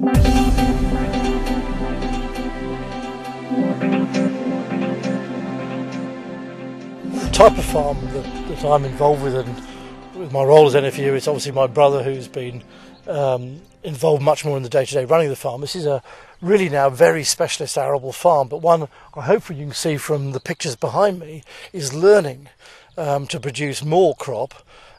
The type of farm that, that I'm involved with and with my role as NFU, it's obviously my brother who's been um, involved much more in the day-to-day running of the farm. This is a really now very specialist arable farm, but one I hope you can see from the pictures behind me is learning um, to produce more crop,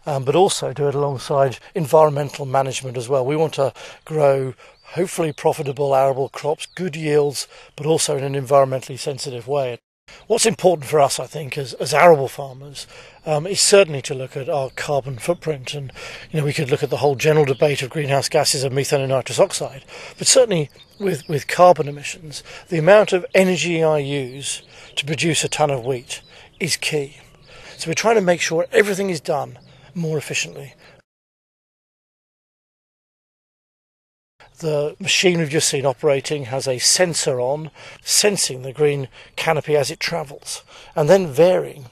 um, but also do it alongside environmental management as well. We want to grow hopefully profitable arable crops, good yields, but also in an environmentally sensitive way. What's important for us, I think, as, as arable farmers, um, is certainly to look at our carbon footprint. And, you know, we could look at the whole general debate of greenhouse gases of methane and nitrous oxide. But certainly with, with carbon emissions, the amount of energy I use to produce a tonne of wheat is key. So we're trying to make sure everything is done more efficiently. The machine we've just seen operating has a sensor on, sensing the green canopy as it travels, and then varying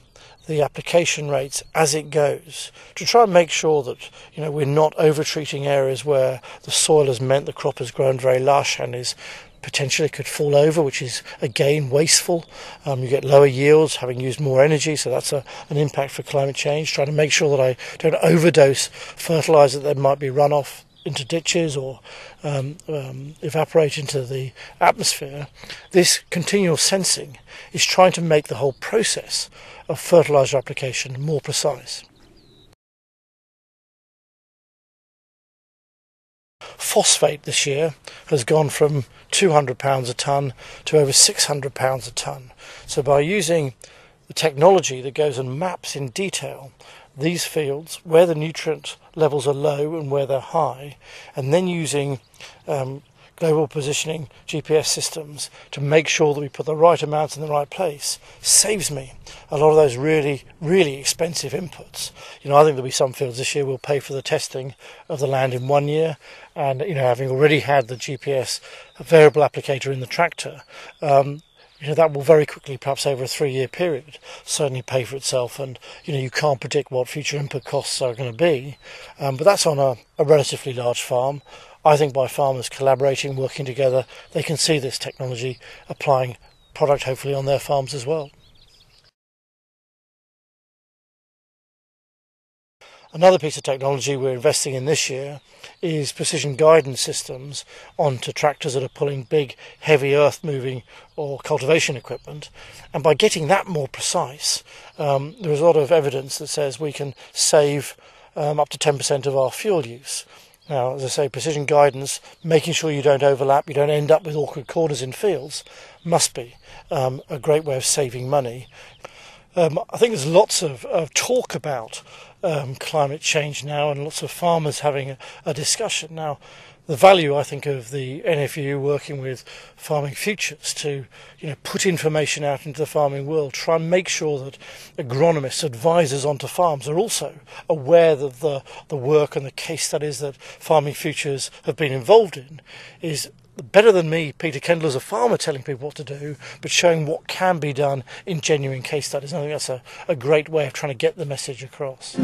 the application rates as it goes to try and make sure that you know we're not over treating areas where the soil has meant the crop has grown very lush and is potentially could fall over, which is again wasteful. Um, you get lower yields having used more energy, so that's a, an impact for climate change. Trying to make sure that I don't overdose fertilizer that might be runoff into ditches or um, um, evaporate into the atmosphere, this continual sensing is trying to make the whole process of fertilizer application more precise. Phosphate this year has gone from £200 a tonne to over £600 a tonne. So by using the technology that goes and maps in detail these fields where the nutrient levels are low and where they're high, and then using um, global positioning GPS systems to make sure that we put the right amounts in the right place saves me a lot of those really, really expensive inputs. You know, I think there'll be some fields this year will pay for the testing of the land in one year, and you know, having already had the GPS variable applicator in the tractor, um, you know that will very quickly, perhaps over a three-year period, certainly pay for itself. And you know you can't predict what future input costs are going to be, um, but that's on a, a relatively large farm. I think by farmers collaborating, working together, they can see this technology applying product hopefully on their farms as well. Another piece of technology we're investing in this year is precision guidance systems onto tractors that are pulling big, heavy earth moving or cultivation equipment. And by getting that more precise, um, there is a lot of evidence that says we can save um, up to 10% of our fuel use. Now, as I say, precision guidance, making sure you don't overlap, you don't end up with awkward corners in fields, must be um, a great way of saving money. Um, I think there's lots of, of talk about um, climate change now, and lots of farmers having a, a, discussion now. The value, I think, of the NFU working with Farming Futures to, you know, put information out into the farming world, try and make sure that agronomists, advisors onto farms, are also aware of the the work and the case studies that Farming Futures have been involved in, is better than me, Peter Kendall, as a farmer, telling people what to do, but showing what can be done in genuine case studies. I think that's a, a great way of trying to get the message across.